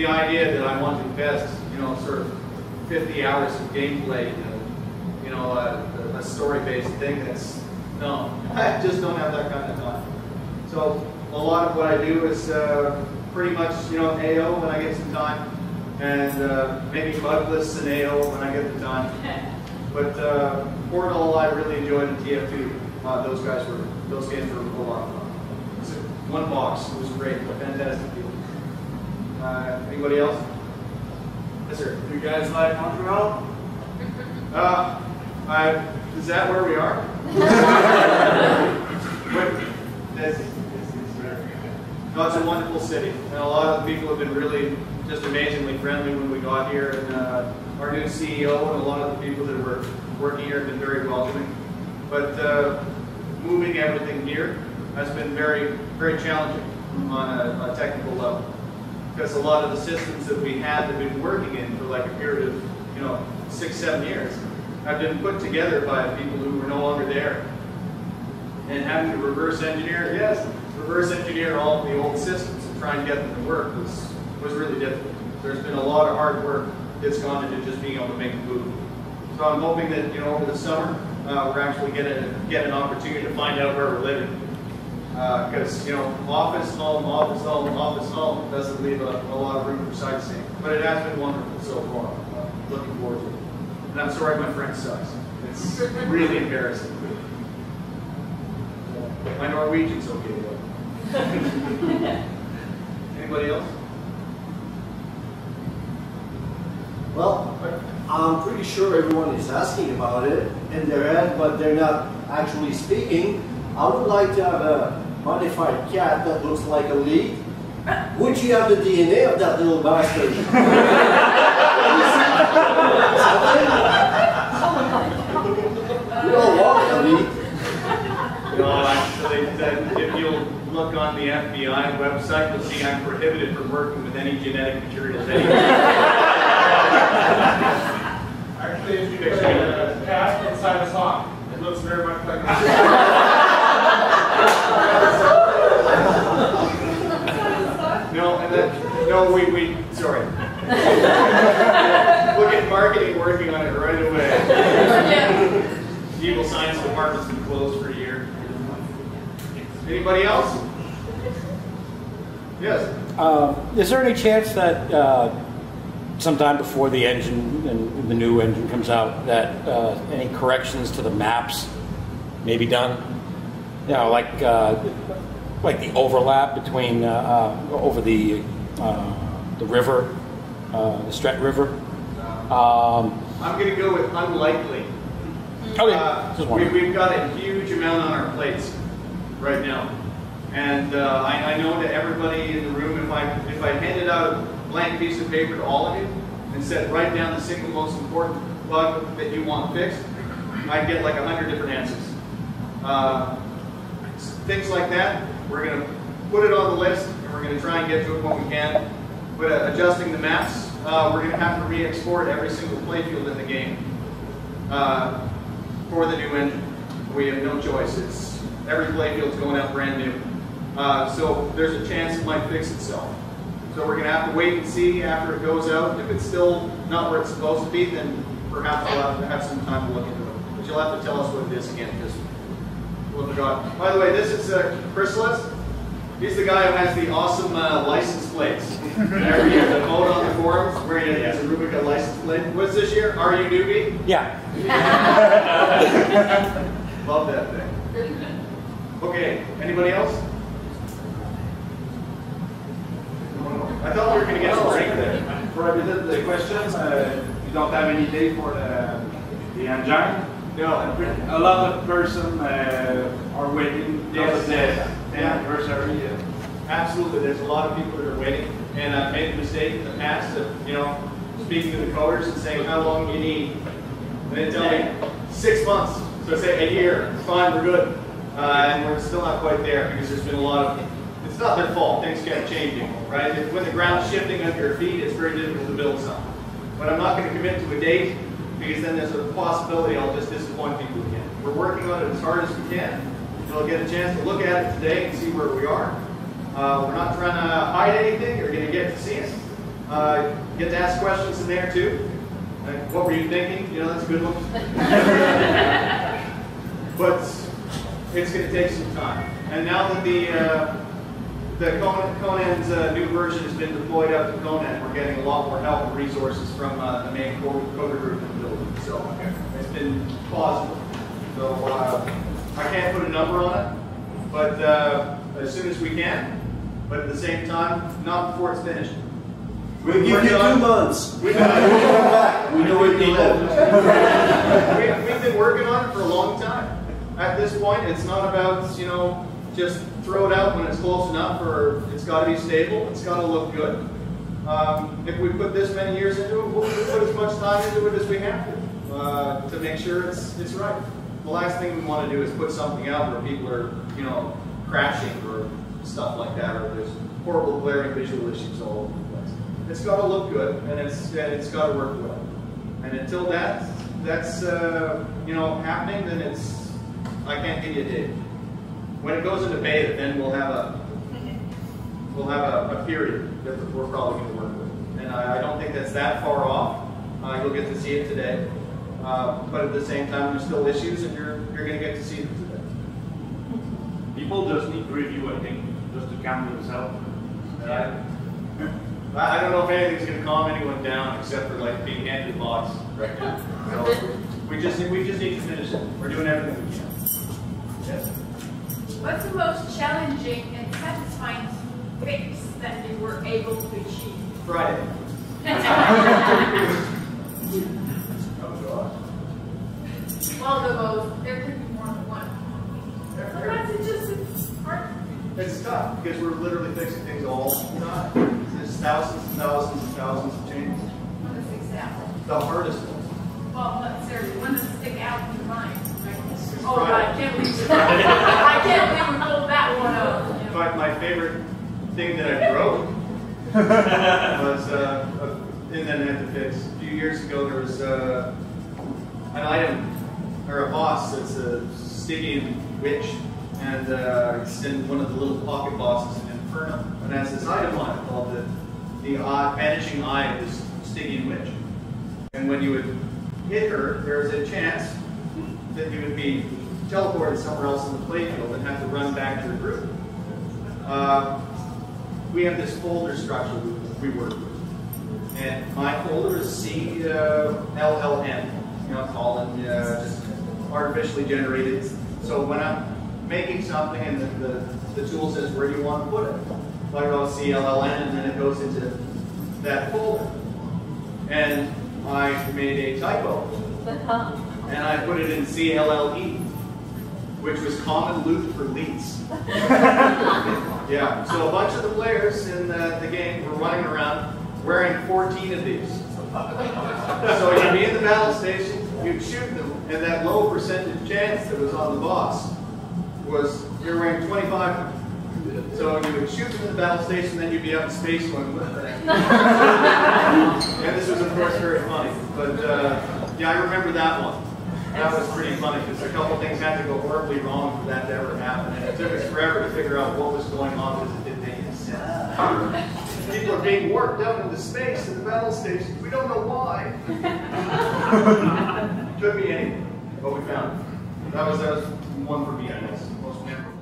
the idea that I want to invest, you know, sort of 50 hours of gameplay, in, you know, a, a story-based thing. That's no, I just don't have that kind of time. So a lot of what I do is uh, pretty much, you know, AO when I get some time, and uh, maybe Bugless and AO when I get the time. But uh, Portal, I really enjoyed, and TF2, uh, those guys were, those games were a lot of fun. One box, it was great, a fantastic deal. Uh, anybody else? Yes, sir. Do You guys like Montreal? Uh, I, is that where we are? Wait, this, this is, no, it's a wonderful city, and a lot of the people have been really just amazingly friendly when we got here, and uh, our new CEO and a lot of the people that were working here have been very welcoming. But uh, moving everything here has been very, very challenging on a, a technical level because a lot of the systems that we had have been working in for like a period of, you know, six, seven years have been put together by people who were no longer there. And having to reverse engineer, yes, reverse engineer all the old systems and try and get them to work was, was really difficult. There's been a lot of hard work that's gone into just being able to make the move. So I'm hoping that, you know, over the summer, uh, we're actually going to get an opportunity to find out where we're living. Because, uh, you know, office, home, office, home, office, home doesn't leave a, a, lot of room for sightseeing. But it has been wonderful so far. Uh, looking forward to it. And I'm sorry my French sucks. It's really embarrassing. My Norwegian's okay though. Anybody else? Well, I'm pretty sure everyone is asking about it in their head, but they're not actually speaking. I would like to have a modified cat that looks like a leet. Would you have the DNA of that little bastard? you don't want a leet. No, actually, that, if you'll look on the FBI website, you'll see I'm prohibited from working with any genetic materials anywhere. Actually, if you put a cat inside a sock, it looks very much like No, and then, no, we, we, sorry. Look at marketing working on it right away. The evil science department's been closed for a year. Anybody else? Yes. Uh, is there any chance that uh, sometime before the engine and the new engine comes out, that uh, any corrections to the maps may be done? You know, like uh, like the overlap between uh, uh, over the the river, the Stret River. Um, I'm going to go with unlikely. Okay. Uh, we, have got a huge amount on our plates right now. And uh, I, I, know to everybody in the room, if I, if I handed out a blank piece of paper to all of you and said, write down the single most important bug that you want fixed, I'd get like a hundred different answers. Uh, things like that, we're going to put it on the list and we're going to try and get to it when we can. But uh, adjusting the maps, uh, we're going to have to re-export every single playfield in the game. Uh, for the new engine. We have no choice. Every playfield's going out brand new. Uh, so there's a chance it might fix itself. So we're going to have to wait and see after it goes out. If it's still not where it's supposed to be, then perhaps we'll have to have some time to look into it. But you'll have to tell us what it is again, because we'll forgot. By the way, this is uh, Chrysalis. He's the guy who has the awesome uh, license plates. Every year, the vote on the forums where he has a Rubika license plate. What's this year? Are you newbie? Yeah. Love that thing. Okay, anybody else? I thought we were going to get some break there. For the questions, uh, you don't have any date for the, the engine? No. A lot of person uh, are waiting. Yes. The, the anniversary. Yeah. Absolutely, there's a lot of people that are waiting, and I've made the mistake in the past of, you know, speaking to the coders and saying, how long do you need? And they tell me, six months. So I say, a year, fine, we're good. Uh, and we're still not quite there because there's been a lot of, it's not their fault, things kept changing, right? When the ground's shifting under your feet, it's very difficult to build something. But I'm not going to commit to a date because then there's a possibility I'll just disappoint people again. We're working on it as hard as we can. You'll get a chance to look at it today and see where we are. Uh, we're not trying to hide anything. You're going to get get to see it. Uh, get to ask questions in there too. Like, what were you thinking? You know, that's a good one. but it's going to take some time. And now that the uh, the Conan's uh, new version has been deployed out to Conan, we're getting a lot more help and resources from uh, the main co- coder group in the building. So it's been positive. So uh, I can't put a number on it, but uh, as soon as we can. But at the same time, not before it's finished. We give you Working two months. We've When you been- come back, we know where you live. we, we've been working on it for a long time. At this point, it's not about, you know, just throw it out when it's close enough or it's got to be stable, it's got to look good. Um, if we put this many years into it, we'll put as much time into it as we have to, uh, to make sure it's, it's right. The last thing we want to do is put something out where people are, you know, crashing or stuff like that, or there's horrible glaring visual issues all over the place. It's got to look good, and it's, and it's got to work well. And until that, that's, uh, you know, happening, then it's, I can't give you a date. When it goes into beta, then we'll have a, we'll have a, a period that we're probably gonna work with. And I, I don't think that's that far off. Uh, you'll get to see it today. Uh, but at the same time, there's still issues and you're, you're gonna get to see them today. People just need to review, I think, just to calm themselves. And I, I I don't know if anything's gonna calm anyone down except for like being handed lots right now. So we just, we just need to finish it. We're doing everything we can. Challenging and satisfying fix that you were able to achieve? Friday. Well, the most, there could be more than one. Sometimes it's just it's hard. It's tough because we're literally fixing things all the time. There's thousands and thousands and thousands of changes. What is example? The hardest one. Well, let's say one that stick out in your mind. Like, It's oh, God, I can't believe I can't believe we pulled that one out. In you know. Fact, my favorite thing that I wrote was, uh, a- and then I had to fix. A few years ago, there was uh, an item or a boss that's a Stygian witch, and uh, it's in one of the little pocket bosses in Inferno, and has this item on it called the the eye, vanishing eye of this Stygian witch. And when you would hit her, there was a chance that you would be teleported somewhere else in the playfield and have to run back to your group. Uh, we have this folder structure we, we work with. And my folder is C uh, LLN, you know, colon, uh, just artificially generated. So when I'm making something and the, the, the tool says, where do you want to put it? I go CLLN and then it goes into that folder. And I made a typo. And I put it in CLLE, which was common loot for leets. yeah, so a bunch of the players in the, the game were running around wearing 14 of these. So you'd be in the battle station, you'd shoot them, and that low percentage chance that was on the boss was you're wearing 25. So you would shoot them in the battle station, then you'd be out in space going, what the heck? And this was, of course, very funny. But uh, yeah, I remember that one. That was pretty funny because a couple things had to go horribly wrong for that to ever happen. And it took us forever to figure out what was going on because it didn't make sense. People are being warped out into space in the battle station. We don't know why. Could be anything, but we found it. That was, that was one for me, I guess, most memorable.